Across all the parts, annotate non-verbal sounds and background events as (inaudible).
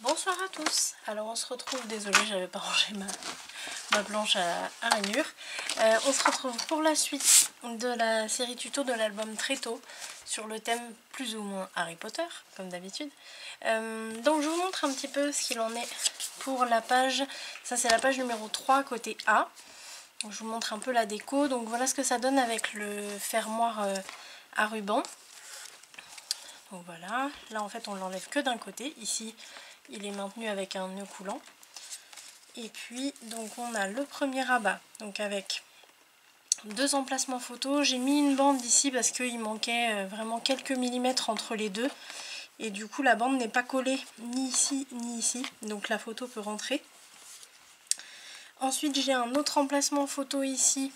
Bonsoir à tous Alors on se retrouve, désolée j'avais pas (laughs) rangé ma, ma planche à, rainure. Euh, on se retrouve pour la suite de la série tuto de l'album Très tôt sur le thème plus ou moins Harry Potter, comme d'habitude. Euh, donc je vous montre un petit peu ce qu'il en est pour la page, ça c'est la page numéro 3 côté A. je vous montre un peu la déco, donc voilà ce que ça donne avec le fermoir euh, à ruban. Donc voilà, là en fait on l'enlève que d'un côté, ici il est maintenu avec un nœud coulant. Et puis donc on a le premier rabat, donc avec deux emplacements photo. J'ai mis une bande ici parce qu'il manquait euh, vraiment quelques millimètres entre les deux. Et du coup la bande n'est pas collée ni ici ni ici, donc la photo peut rentrer. Ensuite j'ai un autre emplacement photo ici.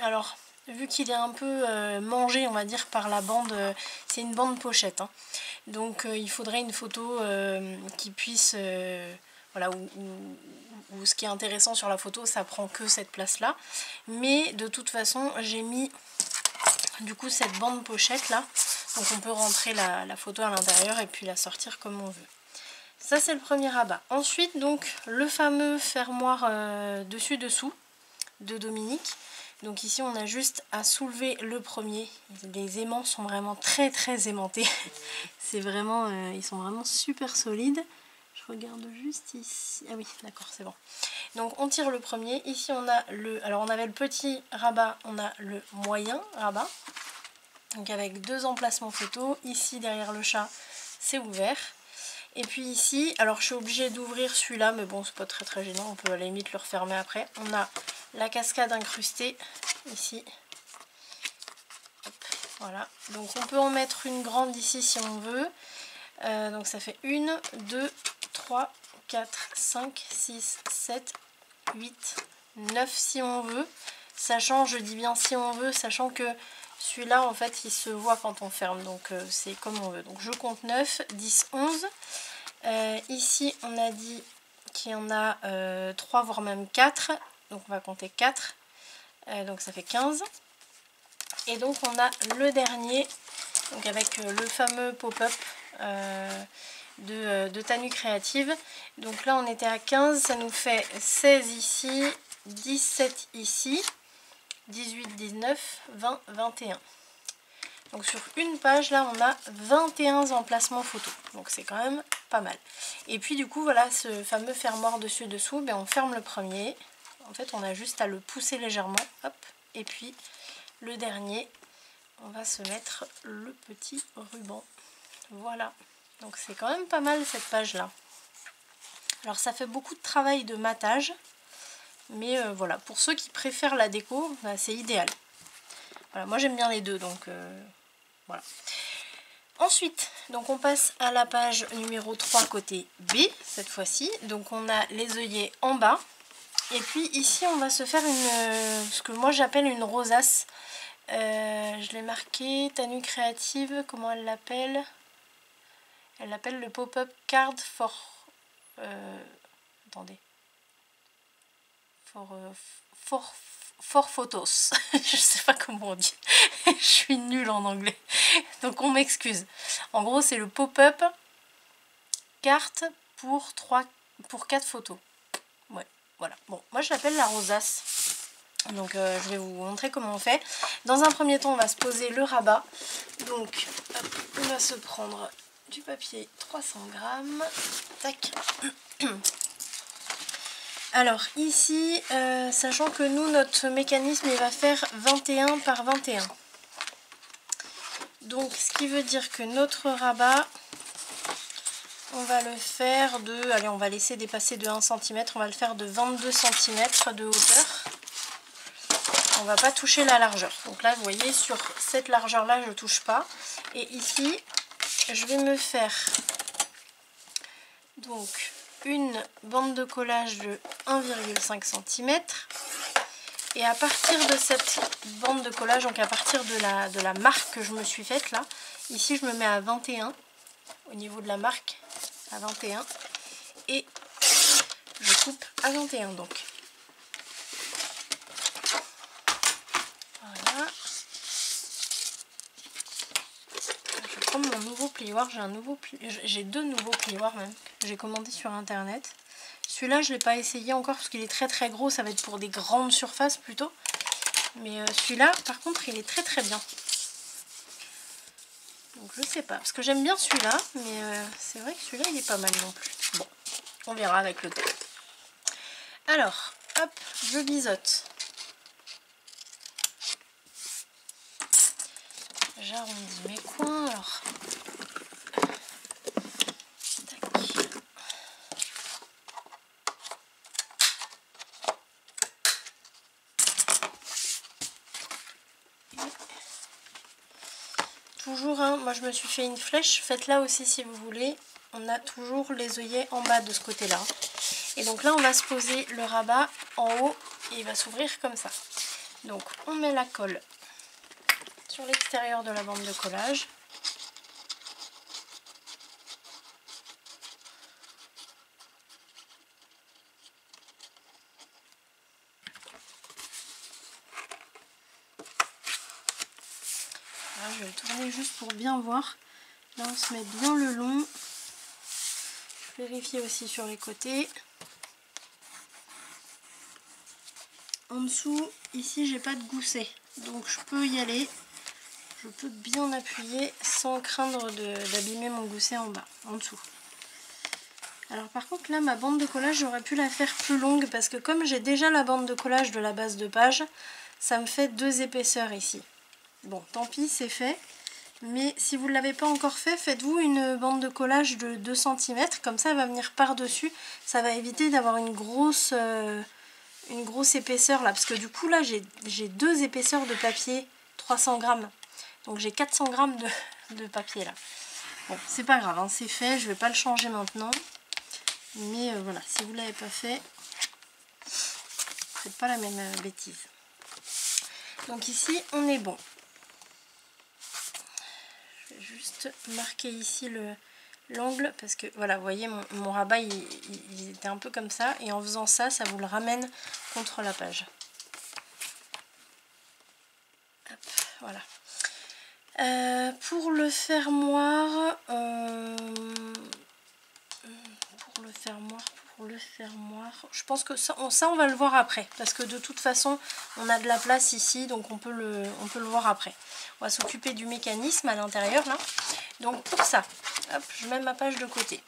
Alors vu qu'il est un peu euh, mangé on va dire par la bande, euh, c'est une bande pochette. Hein. Donc il faudrait une photo qui puisse, voilà, où, ce qui est intéressant sur la photo, ça prend que cette place-là. Mais de toute façon, j'ai mis du coup cette bande pochette là. Donc on peut rentrer la, photo à l'intérieur et puis la sortir comme on veut. Ça c'est le premier rabat. Ensuite donc le fameux fermoir euh, dessus-dessous de Dominique. Donc ici on a juste à soulever le premier. Les aimants sont vraiment très très aimantés. (laughs) c'est vraiment, euh, ils sont vraiment super solides. Je regarde juste ici. Ah oui, d'accord, c'est bon. Donc on tire le premier. Ici on a le... Alors on avait le petit rabat, on a le moyen rabat. Donc avec deux emplacements photo. Ici derrière le chat, c'est ouvert. Et puis ici, alors je suis obligée d'ouvrir celui-là, mais bon c'est pas très très gênant, on peut à la limite le refermer après. On a la cascade incrustée ici. voilà, donc on peut en mettre une grande ici si on veut. Euh, donc ça fait une, deux, 3, 4, 5, 6, 7, 8, 9 si on veut. Sachant, je dis bien si on veut, sachant que celui-là, en fait, il se voit quand on ferme. Donc, euh, c'est comme on veut. Donc, je compte 9, 10, 11. ici, on a dit qu'il y en a 3, euh, voire même 4. Donc, on va compter 4. Euh, donc, ça fait 15. Et donc, on a le dernier, donc avec le fameux pop-up de, de Tanu Créative. Donc là on était à 15, ça nous fait 16 ici, 17 ici, 18, 19, 20, 21. Donc sur une page là on a 21 emplacements photos. Donc c'est quand même pas mal. Et puis du coup voilà ce fameux fermoir dessus dessous, ben, on ferme le premier. En fait on a juste à le pousser légèrement. Hop. Et puis le dernier, on va se mettre le petit ruban. Voilà. Donc c'est quand même pas mal cette page là. Alors ça fait beaucoup de travail de matage. Mais euh, voilà, pour ceux qui préfèrent la déco, bah, c'est idéal. Voilà, moi j'aime bien les deux, donc euh, voilà. Ensuite, donc on passe à la page numéro 3 côté B, cette fois-ci. Donc on a les œillets en bas. Et puis ici, on va se faire une, euh, ce que moi j'appelle une rosace. je l'ai marqué, Tanu Créative, comment elle l'appelle? Elle l'appelle le pop-up card for... Attendez. For, euh, for, photos. (laughs) je sais pas comment on dit. (laughs) je suis nulle en anglais. Donc on m'excuse. En gros, c'est le pop-up carte pour 3 pour 4 photos. Ouais, voilà. Bon, moi je l'appelle la rosace. Donc euh, je vais vous montrer comment on fait. Dans un premier temps, on va se poser le rabat. Donc, on va se prendre du papier 300 grammes. Tac. (clears throat) Alors ici, euh, sachant que nous, notre mécanisme, il va faire 21 par 21. Donc ce qui veut dire que notre rabat, on va le faire de, allez on va laisser dépasser de 1 cm, on va le faire de 22 cm de hauteur. On va pas toucher la largeur. Donc là vous voyez sur cette largeur là je touche pas. Et ici je vais me faire donc une bande de collage de 1,5 cm et à partir de cette bande de collage, donc à partir de la, de la marque que je me suis faite là, ici je me mets à 21 au niveau de la marque, à 21 et je coupe à 21 donc. Mon nouveau plioir. J'ai nouveau deux nouveaux plioirs même. j'ai commandé sur internet. Celui-là, je ne l'ai pas essayé encore parce qu'il est très très gros, ça va être pour des grandes surfaces plutôt. Mais euh, celui-là, par contre, il est très très bien. Donc je sais pas, parce que j'aime bien celui-là, mais euh, c'est vrai que celui-là, il est pas mal non plus. Bon, on verra avec le temps. Alors, hop, je biseaute. J'arrondis mes coins. Toujours, moi je me suis fait une flèche, faites-la aussi si vous voulez. On a toujours les œillets en bas de ce côté-là. Et donc là, on va se poser le rabat en haut et il va s'ouvrir comme ça. Donc on met la colle sur l'extérieur de la bande de collage. je vais le tourner juste pour bien voir. Là on se met bien le long. Je aussi sur les côtés. En dessous, ici j'ai pas de gousset. Donc je peux y aller. Je peux bien appuyer sans craindre d'abîmer mon gousset en bas, en dessous. Alors par contre là ma bande de collage j'aurais pu la faire plus longue parce que comme j'ai déjà la bande de collage de la base de page, ça me fait deux épaisseurs ici. Bon, tant pis, c'est fait. Mais si vous ne l'avez pas encore fait, faites-vous une bande de collage de 2 cm. Comme ça, elle va venir par-dessus. Ça va éviter d'avoir une grosse... Euh, une grosse épaisseur là parce que du coup là j'ai deux épaisseurs de papier 300 grammes donc j'ai 400 grammes de, papier là. Bon c'est pas grave hein, c'est fait je vais pas le changer maintenant. Mais euh, voilà si vous l'avez pas fait faites pas la même euh, bêtise. Donc ici on est bon. Juste marquer ici le l'angle parce que voilà vous voyez mon, rabat il, était un peu comme ça et en faisant ça ça vous le ramène contre la page. Voilà euh, pour le fermoir euh, pour le fermoir le fermoir. Je pense que ça on, va le voir après. Parce que de toute façon, on a de la place ici. Donc on peut le, on peut voir après. On va s'occuper du mécanisme à l'intérieur là. Donc pour ça, je mets ma page de côté.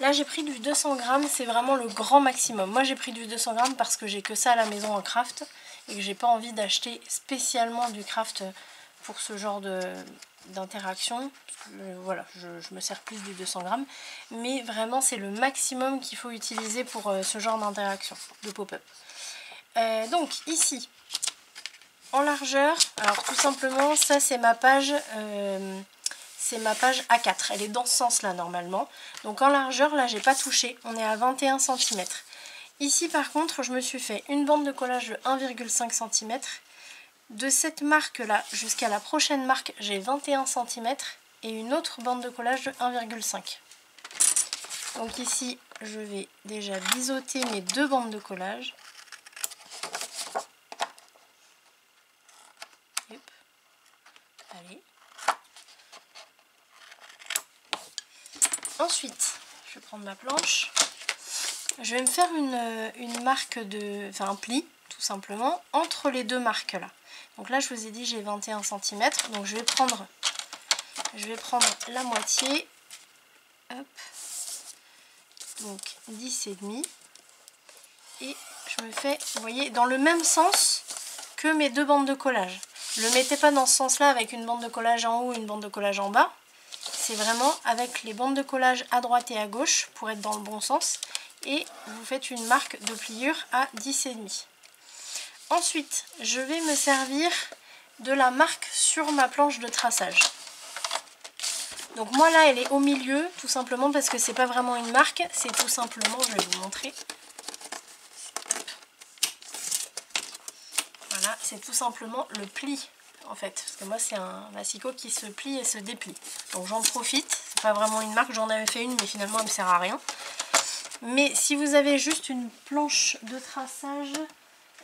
Là j'ai pris du 200 grammes, c'est vraiment le grand maximum. Moi j'ai pris du 200 grammes parce que j'ai que ça à la maison en craft et que j'ai pas envie d'acheter spécialement du craft pour ce genre d'interaction voilà, je, me sers plus du 200 grammes, mais vraiment c'est le maximum qu'il faut utiliser pour euh, ce genre d'interaction de pop-up. Euh, donc ici, en largeur, alors tout simplement ça c'est ma page, euh, c'est ma page A4, elle est dans ce sens là normalement. Donc en largeur là j'ai pas touché, on est à 21 cm. Ici par contre je me suis fait une bande de collage de 1,5 cm. De cette marque là jusqu'à la prochaine marque j'ai 21 cm et une autre bande de collage de 1,5. Donc ici, je vais déjà biseauter mes deux bandes de collage. Ensuite, je vais prendre ma planche. Je vais me faire une, une marque de... enfin un pli, tout simplement, entre les deux marques là. Donc là, je vous ai dit, j'ai 21 cm. Donc je vais prendre je vais prendre la moitié. Donc 10 et. Et je me fais, vous voyez, dans le même sens que mes deux bandes de collage. Ne le mettez pas dans ce sens-là avec une bande de collage en haut et une bande de collage en bas. C'est vraiment avec les bandes de collage à droite et à gauche pour être dans le bon sens. Et vous faites une marque de pliure à 10 et demi. Ensuite, je vais me servir de la marque sur ma planche de traçage. Donc moi là elle est au milieu tout simplement parce que c'est pas vraiment une marque, c'est tout simplement, je vais vous montrer. Voilà, c'est tout simplement le pli en fait. Parce que moi c'est un massicot qui se plie et se déplie. Donc j'en profite, c'est pas vraiment une marque, j'en avais fait une mais finalement elle me sert à rien. Mais si vous avez juste une planche de traçage,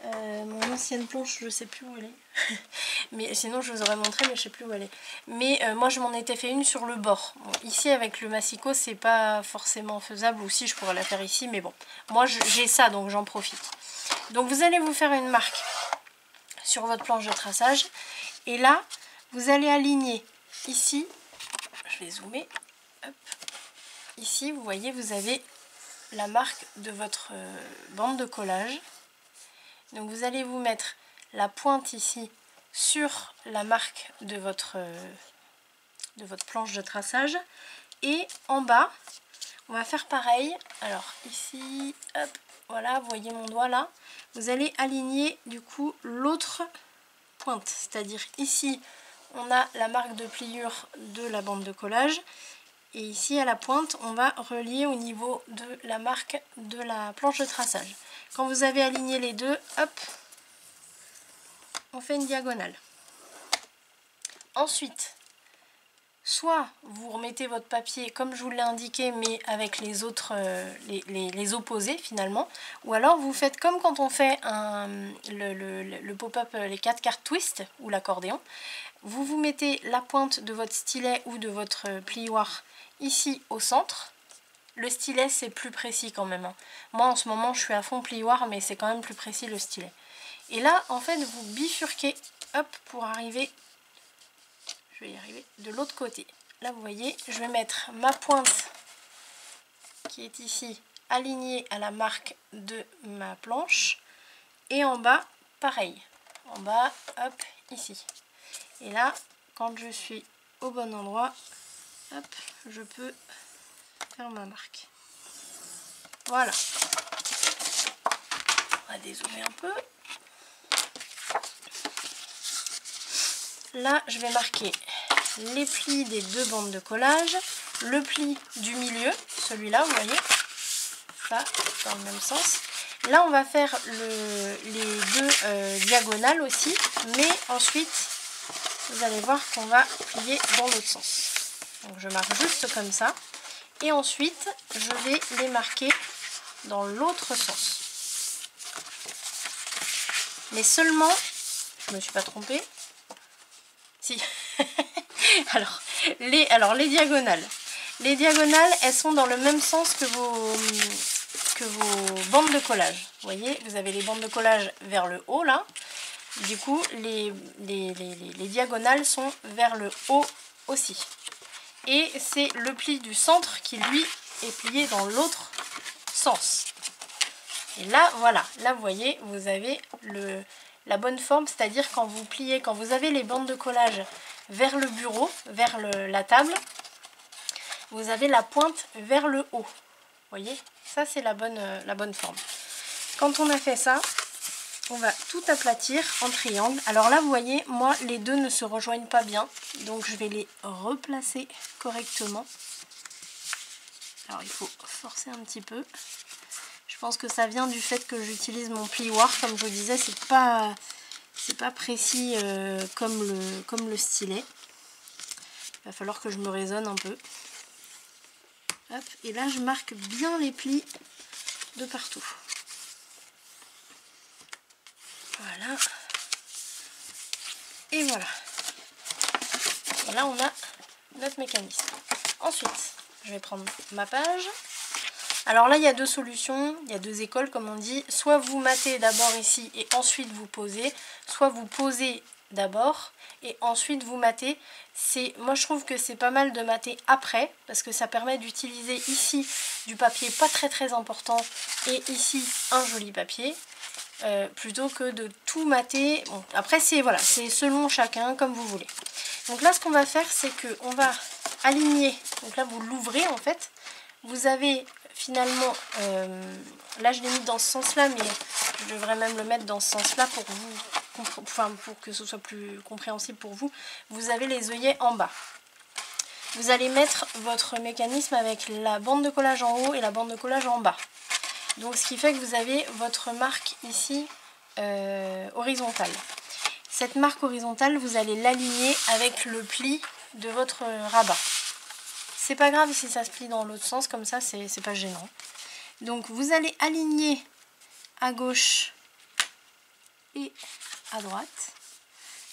Euh, mon ancienne planche, je sais plus où elle est. (laughs) mais sinon, je vous aurais montré, mais je sais plus où elle est. Mais euh, moi, je m'en étais fait une sur le bord. ici, avec le massicot, c'est pas forcément faisable. Ou si, je pourrais la faire ici. Mais bon, moi, j'ai ça, donc j'en profite. Donc, vous allez vous faire une marque sur votre planche de traçage. Et là, vous allez aligner ici. Je vais zoomer. Ici, vous voyez, vous avez la marque de votre euh, bande de collage. Donc vous allez vous mettre la pointe ici sur la marque de votre, planche de traçage. Et en bas, on va faire pareil. Alors ici, hop, voilà, vous voyez mon doigt là. Vous allez aligner du coup l'autre pointe. C'est-à-dire ici, on a la marque de pliure de la bande de collage. Et ici à la pointe, on va relier au niveau de la marque de la planche de traçage. Quand vous avez aligné les deux, hop, on fait une diagonale. Ensuite, soit vous remettez votre papier comme je vous l'ai indiqué, mais avec les autres, euh, les, opposés finalement, ou alors vous faites comme quand on fait le, le pop-up, les 4 cartes twist ou l'accordéon. Vous vous mettez la pointe de votre stylet ou de votre plioir ici au centre. Le stylet, c'est plus précis quand même. Hein. Moi, en ce moment, je suis à fond plioir, mais c'est quand même plus précis le stylet. Et là, en fait, vous bifurquez, hop, pour arriver, je vais y arriver, de l'autre côté. Là, vous voyez, je vais mettre ma pointe qui est ici, alignée à la marque de ma planche. Et en bas, pareil. En bas, hop, ici. Et là, quand je suis au bon endroit, hop, je peux ma marque. Voilà. On va dézoomer un peu. Là, je vais marquer les plis des deux bandes de collage, le pli du milieu, celui-là, vous voyez, ça, dans le même sens. Là, on va faire les deux euh, diagonales aussi, mais ensuite, vous allez voir qu'on va plier dans l'autre sens. Donc je marque juste comme ça. Et ensuite, je vais les marquer dans l'autre sens. Mais seulement, je me suis pas trompée. Si. (laughs) alors, les, alors, les diagonales. Les diagonales, elles sont dans le même sens que vos, que vos bandes de collage. Vous voyez, vous avez les bandes de collage vers le haut, là. Du coup, les, les, diagonales sont vers le haut aussi. Et c'est le pli du centre qui, lui, est plié dans l'autre sens. Et là, voilà, là vous voyez, vous avez le, la bonne forme, c'est-à-dire quand vous pliez, quand vous avez les bandes de collage vers le bureau, vers la table, vous avez la pointe vers le haut. Vous voyez? Ça, c'est la bonne, la bonne forme. Quand on a fait ça, on va tout aplatir en triangle. Alors là, vous voyez, moi, les deux ne se rejoignent pas bien. Donc, je vais les replacer correctement. Alors, il faut forcer un petit peu. Je pense que ça vient du fait que j'utilise mon plioir. Comme je vous disais, c'est pas, pas précis euh, comme, le, comme le stylet. Il va falloir que je me raisonne un peu. et là, je marque bien les plis de partout. Voilà. Et voilà. Et là, on a notre mécanisme. Ensuite, je vais prendre ma page. Alors là, il y a deux solutions, il y a deux écoles comme on dit. Soit vous matez d'abord ici et ensuite vous posez, soit vous posez d'abord et ensuite vous matez. Moi je trouve que c'est pas mal de mater après parce que ça permet d'utiliser ici du papier pas très très important et ici un joli papier. Euh, plutôt que de tout mater. Bon, après c'est voilà, c'est selon chacun comme vous voulez. Donc là ce qu'on va faire c'est que on va aligner, donc là vous l'ouvrez en fait, vous avez finalement, euh, là je l'ai mis dans ce sens là mais je devrais même le mettre dans ce sens là pour vous, enfin pour que ce soit plus compréhensible pour vous, vous avez les œillets en bas. Vous allez mettre votre mécanisme avec la bande de collage en haut et la bande de collage en bas. Donc ce qui fait que vous avez votre marque ici euh, horizontale. Cette marque horizontale, vous allez l'aligner avec le pli de votre rabat. C'est pas grave si ça se plie dans l'autre sens, comme ça c'est pas gênant. Donc vous allez aligner à gauche et à droite.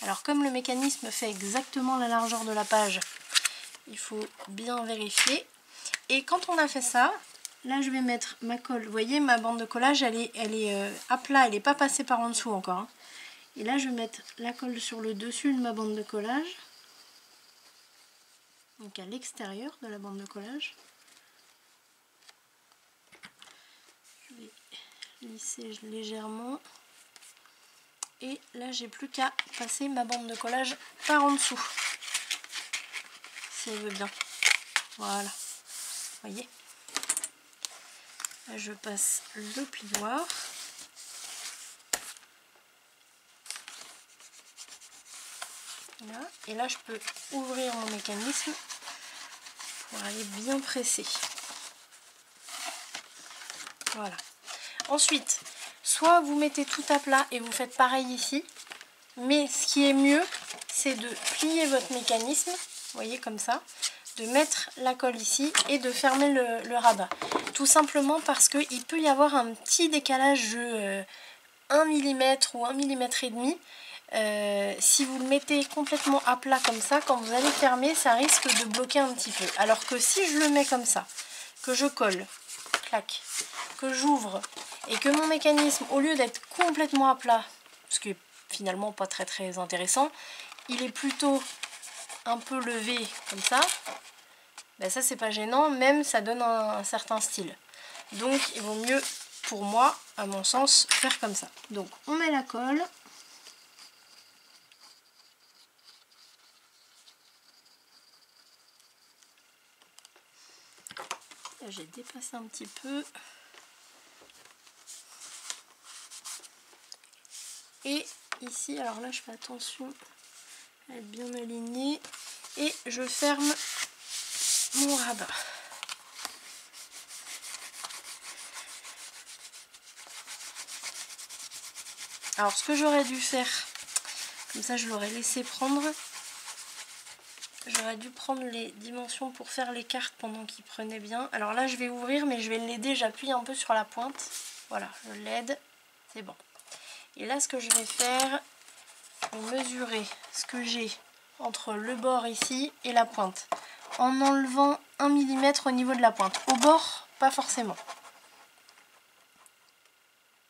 Alors comme le mécanisme fait exactement la largeur de la page, il faut bien vérifier. Et quand on a fait ça, là je vais mettre ma colle. Vous voyez ma bande de collage, elle est, elle est euh, à plat, elle n'est pas passée par en dessous encore. Hein. Et là je vais mettre la colle sur le dessus de ma bande de collage. Donc à l'extérieur de la bande de collage. Je vais lisser légèrement. Et là, j'ai plus qu'à passer ma bande de collage par en dessous. Si elle veut bien. Voilà. voyez Là, je passe le plioir. Et là, je peux ouvrir mon mécanisme pour aller bien presser. Voilà. Ensuite, soit vous mettez tout à plat et vous faites pareil ici, mais ce qui est mieux, c'est de plier votre mécanisme, voyez comme ça, de mettre la colle ici et de fermer le, rabat. Tout simplement parce qu'il peut y avoir un petit décalage de 1 euh, mm ou 1 mm et demi. Euh, si vous le mettez complètement à plat comme ça, quand vous allez fermer, ça risque de bloquer un petit peu. Alors que si je le mets comme ça, que je colle, clac, que j'ouvre et que mon mécanisme, au lieu d'être complètement à plat, ce qui est finalement pas très très intéressant, il est plutôt un peu levé comme ça, ben ça c'est pas gênant, même ça donne un, certain style. Donc il vaut mieux pour moi, à mon sens, faire comme ça. Donc on met la colle. J'ai dépassé un petit peu. Et ici, alors là je fais attention à être bien aligné. Et je ferme mon rabat. Alors ce que j'aurais dû faire, comme ça je l'aurais laissé prendre, j'aurais dû prendre les dimensions pour faire les cartes pendant qu'il prenait bien. Alors là je vais ouvrir mais je vais l'aider, j'appuie un peu sur la pointe. Voilà, je l'aide, c'est bon. Et là, ce que je vais faire, mesurer ce que j'ai entre le bord ici et la pointe. En enlevant 1 mm au niveau de la pointe. Au bord, pas forcément.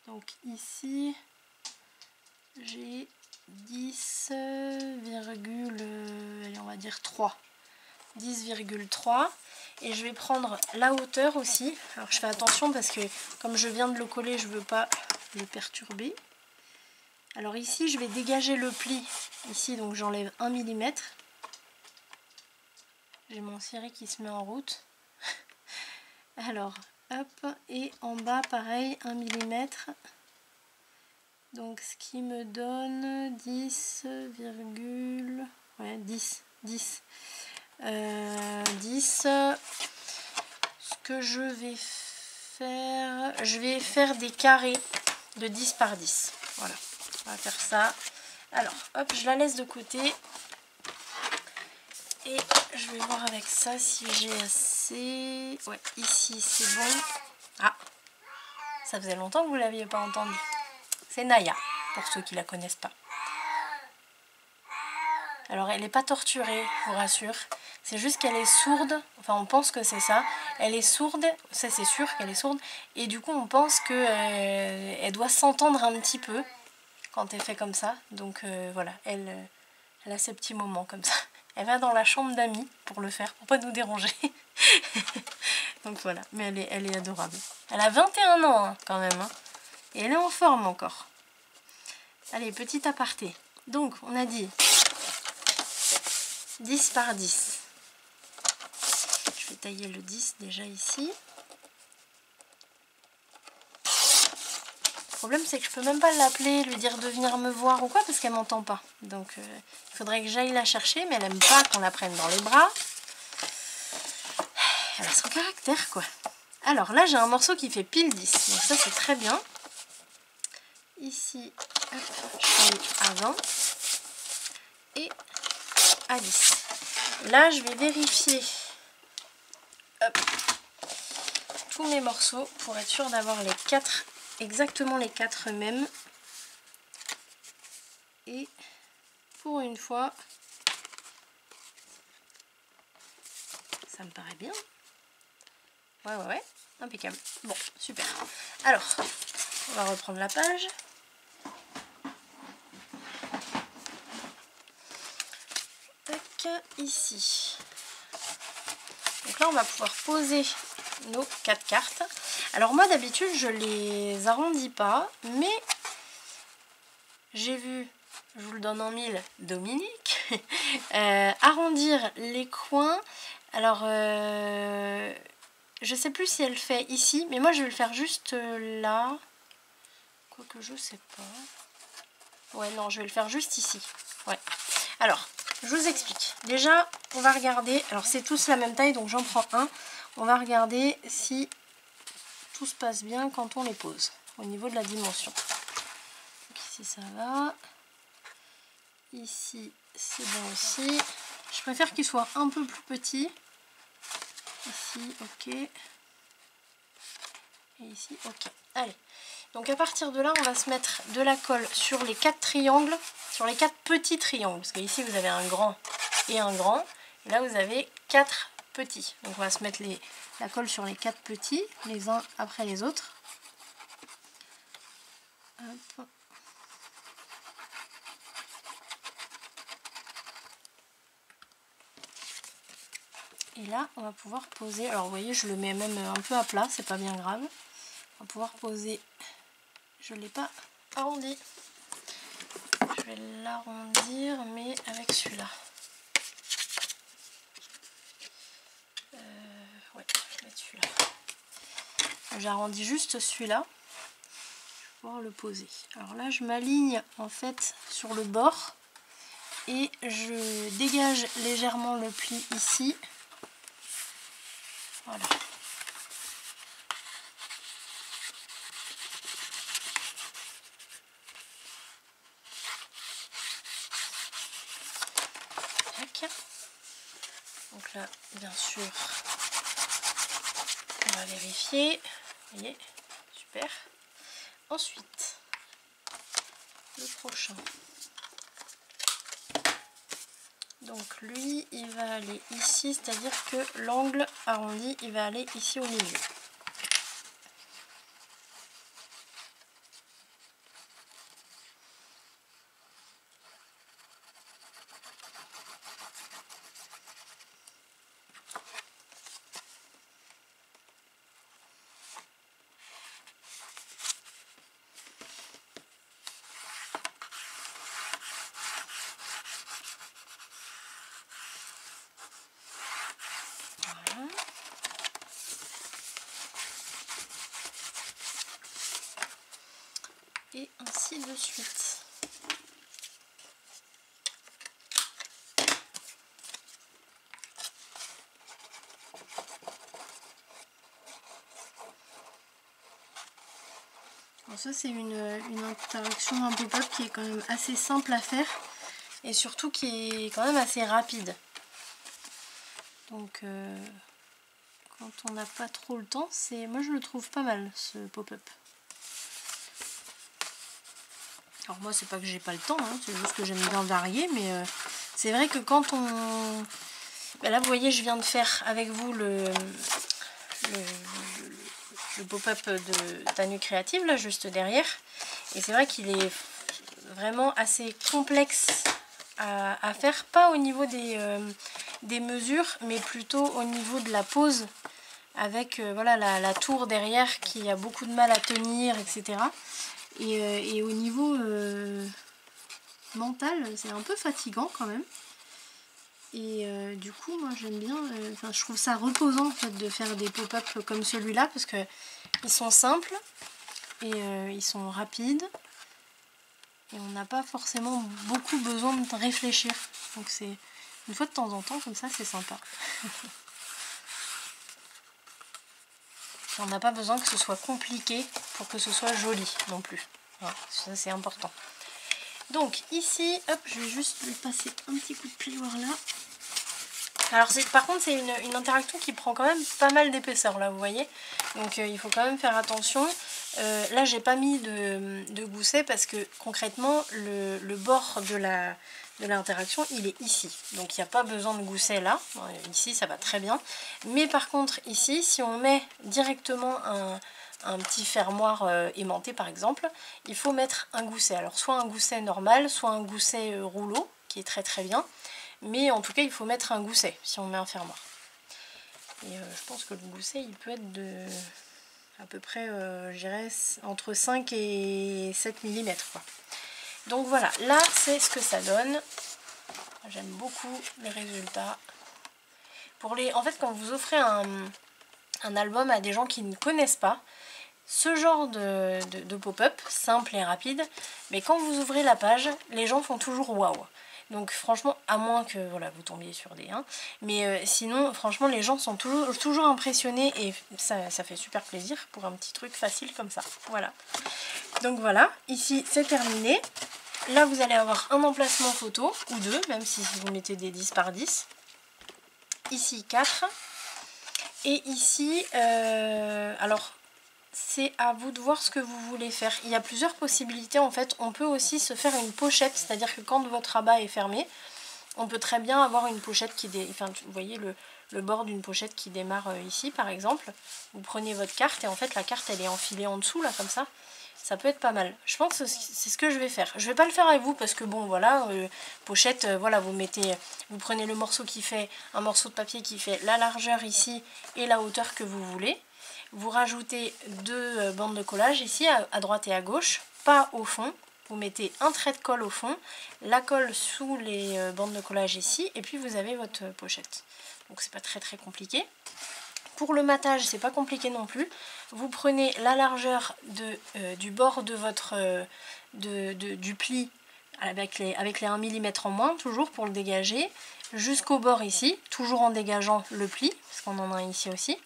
Donc ici, j'ai 10, allez, on va dire 3. 10,3 et je vais prendre la hauteur aussi alors je fais attention parce que comme je viens de le coller je veux pas le perturber alors ici, je vais dégager le pli. Ici, donc j'enlève 1 mm. J'ai mon ciré qui se met en route. (laughs) Alors, hop, et en bas, pareil, 1 mm. Donc, ce qui me donne 10, ouais, 10, 10. 10. Ce que je vais faire, je vais faire des carrés de 10 par 10. Voilà. On va faire ça. Alors, hop, je la laisse de côté. Et je vais voir avec ça si j'ai assez... Ouais, ici c'est bon. Ah, ça faisait longtemps que vous ne l'aviez pas entendu. C'est Naya, pour ceux qui la connaissent pas. Alors elle n'est pas torturée, je vous rassure. C'est juste qu'elle est sourde, enfin on pense que c'est ça. Elle est sourde, ça c'est sûr qu'elle est sourde. Et du coup on pense qu'elle euh, doit s'entendre un petit peu quand elle fait comme ça. Donc euh, voilà, elle, euh, elle a ses petits moments comme ça. (laughs) Elle va dans la chambre d'amis pour le faire, pour pas nous déranger. (laughs) Donc voilà, mais elle est, adorable. Elle a 21 ans hein, quand même. Hein. Et elle est en forme encore. Allez, petit aparté. Donc, on a dit 10 par 10. Je vais tailler le 10 déjà ici. Problème c'est que je peux même pas l'appeler, lui dire de venir me voir ou quoi parce qu'elle m'entend pas. Donc euh, il faudrait que j'aille la chercher mais elle aime pas qu'on la prenne dans les bras. (sighs) Elle a son caractère quoi. Alors là j'ai un morceau qui fait pile 10, donc ça c'est très bien. Ici, je taille à 20 et à 10. Là je vais vérifier tous mes morceaux pour être sûr d'avoir les 4 exactement les quatre mêmes. Et pour une fois, ça me paraît bien. Ouais, ouais, ouais, impeccable. Bon, super. Alors, on va reprendre la page. Tac, ici. Donc là, on va pouvoir poser nos quatre cartes. Alors moi, d'habitude, je les arrondis pas, mais j'ai vu, je vous le donne en mille, Dominique, (laughs) euh, arrondir les coins. Alors, euh, je sais plus si elle fait ici, mais moi, je vais le faire juste euh, là. Quoique, je sais pas. Ouais, non, je vais le faire juste ici. Ouais. Alors, je vous explique. Déjà, on va regarder. Alors, c'est tous la même taille, donc j'en prends un. On va regarder si tout se passe bien quand on les pose au niveau de la dimension. ici, ça va. Ici, c'est bon aussi. Je préfère qu'il soit un peu plus petit. Ici, ok. Et ici, ok. Allez. Donc à partir de là, on va se mettre de la colle sur les quatre triangles, sur les quatre petits triangles. Parce qu'ici, vous avez un grand et un grand. Et là, vous avez quatre petits. Donc on va se mettre la colle sur les quatre petits, les uns après les autres. Et là, on va pouvoir poser, alors vous voyez, je le mets même un peu à plat, c'est pas bien grave. On va pouvoir poser je ne l'ai pas arrondi. Je vais l'arrondir, mais avec celui-là. Euh, ouais, je vais J'arrondis juste celui-là. Je vais pouvoir le poser. Alors là, je m'aligne en fait sur le bord et je dégage légèrement le pli ici. Voilà. Donc là, bien sûr, vérifier. Vous voyez, super. Ensuite, le prochain. Donc lui, il va aller ici, c'est-à-dire que l'angle arrondi, il va aller ici au milieu. Et ainsi de suite. ça c'est une, interaction un pop-up qui est quand même assez simple à faire et surtout qui est quand même assez rapide. Donc euh, quand on n'a pas trop le temps, c'est moi je le trouve pas mal ce pop-up. Alors moi c'est pas que j'ai pas le temps, hein, c'est juste que j'aime bien varier, mais euh, c'est vrai que quand on... Ben là vous voyez je viens de faire avec vous le, le, pop-up de Tanu Créative, là juste derrière. Et c'est vrai qu'il est vraiment assez complexe à, faire, pas au niveau des, euh, des, mesures, mais plutôt au niveau de la pose avec euh, voilà, la, tour derrière qui a beaucoup de mal à tenir, etc. Euh, et, au niveau euh, mental, c'est un peu fatigant quand même. Et euh, du coup, moi j'aime bien, enfin je trouve ça reposant en fait de faire des pop-up comme celui-là parce que ils sont simples et ils sont rapides et on n'a pas forcément beaucoup besoin de réfléchir. Donc c'est une fois de temps en temps comme ça, c'est sympa. (laughs) On n'a pas besoin que ce soit compliqué pour que ce soit joli non plus. ça c'est important. Donc ici, hop, je vais juste lui passer un petit coup de plioir là. Alors par contre c'est une, interaction qui prend quand même pas mal d'épaisseur là vous voyez. Donc il faut quand même faire attention. là j'ai pas mis de, gousset parce que concrètement le bord de la, de l'interaction, il est ici. Donc il n'y a pas besoin de gousset là. Ici, ça va très bien. Mais par contre, ici, si on met directement un, petit fermoir euh, aimanté par exemple, il faut mettre un gousset. Alors soit un gousset normal, soit un gousset euh, rouleau, qui est très très bien. Mais en tout cas, il faut mettre un gousset si on met un fermoir. Et euh, je pense que le gousset, il peut être de à peu près, je dirais, entre 5 et 7 mm. Donc voilà, là c'est ce que ça donne. J'aime beaucoup les résultats. Pour les, en fait, quand vous offrez un, album à des gens qui ne connaissent pas, ce genre de, pop-up, simple et rapide, mais quand vous ouvrez la page, les gens font toujours waouh. Donc franchement, à moins que voilà, vous tombiez sur des 1. Mais euh, sinon, franchement, les gens sont toujours, impressionnés et ça, ça, fait super plaisir pour un petit truc facile comme ça. Voilà. Donc voilà, ici c'est terminé. Là, vous allez avoir un emplacement photo, ou deux, même si vous mettez des 10 par 10. Ici, 4. Et ici, euh, alors, c'est à vous de voir ce que vous voulez faire. Il y a plusieurs possibilités, en fait. On peut aussi se faire une pochette, c'est-à-dire que quand votre rabat est fermé, on peut très bien avoir une pochette qui... Dé... Enfin, vous voyez le, le bord d'une pochette qui démarre euh, ici, par exemple. Vous prenez votre carte et en fait, la carte, elle est enfilée en dessous, là, comme ça ça peut être pas mal. Je pense que c'est ce que je vais faire. Je vais pas le faire avec vous parce que bon voilà, euh, pochette, euh, voilà, vous mettez, vous prenez le morceau qui fait, un morceau de papier qui fait la largeur ici et la hauteur que vous voulez. Vous rajoutez deux euh, bandes de collage ici, à, droite et à gauche, pas au fond. Vous mettez un trait de colle au fond, la colle sous les bandes de collage ici, et puis vous avez votre pochette. Donc c'est pas très très compliqué. Pour le matage, c'est pas compliqué non plus. Vous prenez la largeur euh, du bord de votre euh, du pli avec les, avec les 1 mm en moins, toujours pour le dégager, jusqu'au bord ici, toujours en dégageant le pli, parce qu'on en a ici aussi.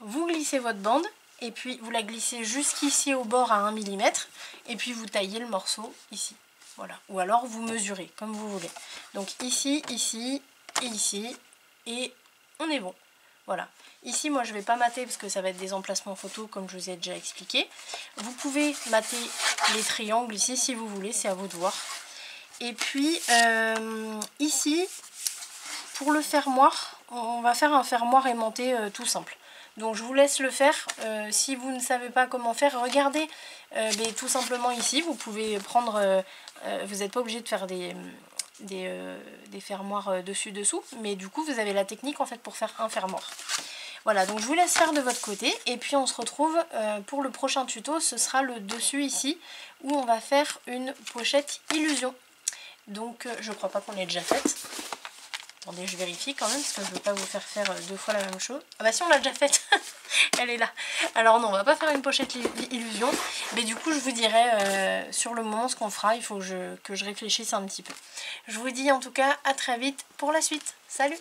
Vous glissez votre bande, et puis vous la glissez jusqu'ici au bord à 1 mm, et puis vous taillez le morceau ici. Voilà. Ou alors vous mesurez, comme vous voulez. Donc ici, ici, et ici, et on est bon. Voilà. Ici, moi, je ne vais pas mater parce que ça va être des emplacements photos comme je vous ai déjà expliqué. Vous pouvez mater les triangles ici si vous voulez, c'est à vous de voir. Et puis, euh, ici, pour le fermoir, on va faire un fermoir aimanté euh, tout simple. Donc je vous laisse le faire. Euh, si vous ne savez pas comment faire, regardez mais tout simplement ici. Vous pouvez prendre, vous n'êtes pas obligé de faire des, fermoirs dessus-dessous. Mais du coup, vous avez la technique en fait pour faire un fermoir. Voilà, donc je vous laisse faire de votre côté. Et puis on se retrouve euh, pour le prochain tuto. Ce sera le dessus ici, où on va faire une pochette illusion. Donc euh, je crois pas qu'on l'ait déjà faite. Attendez, je vérifie quand même, parce que je ne veux pas vous faire faire euh, deux fois la même chose. Ah bah si, on l'a déjà faite (laughs) Elle est là Alors non, on va pas faire une pochette illusion. Mais du coup, je vous dirai sur le moment ce qu'on fera. Il faut que je réfléchisse un petit peu. Je vous dis en tout cas à très vite pour la suite. Salut